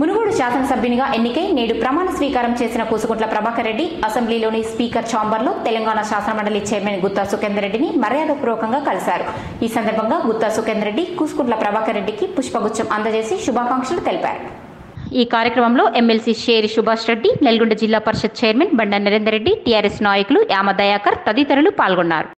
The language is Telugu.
మునుగోడు శాసనసభ్యునిగా ఎన్నికై నేడు ప్రమాణ స్వీకారం చేసిన కూసుకుంట్ల ప్రభాకర్ రెడ్డి అసెంబ్లీలోని స్పీకర్ ఛాంబర్లో తెలంగాణ శాసనమండలి చైర్మన్ గుత్తా సుఖేందర్ రెడ్డిని మర్యాదపూర్వకంగా కలిశారు. ఈ సందర్భంగా గుత్తా సుఖేందర్ రెడ్డి కూసుకుంట్ల ప్రభాకర్ రెడ్డికి పుష్పగుచ్చం అందజేసి శుభాకాంక్షలు తెలిపారు. ఈ కార్యక్రమంలో ఎమ్మెల్సీ షేరి సుభాష్ రెడ్డి నల్గొండ జిల్లా పరిషత్ చైర్మన్ బండ నరేందర్ రెడ్డి టీఆర్ఎస్ నాయకులు యామ దయాకర్ తదితరులు పాల్గొన్నారు.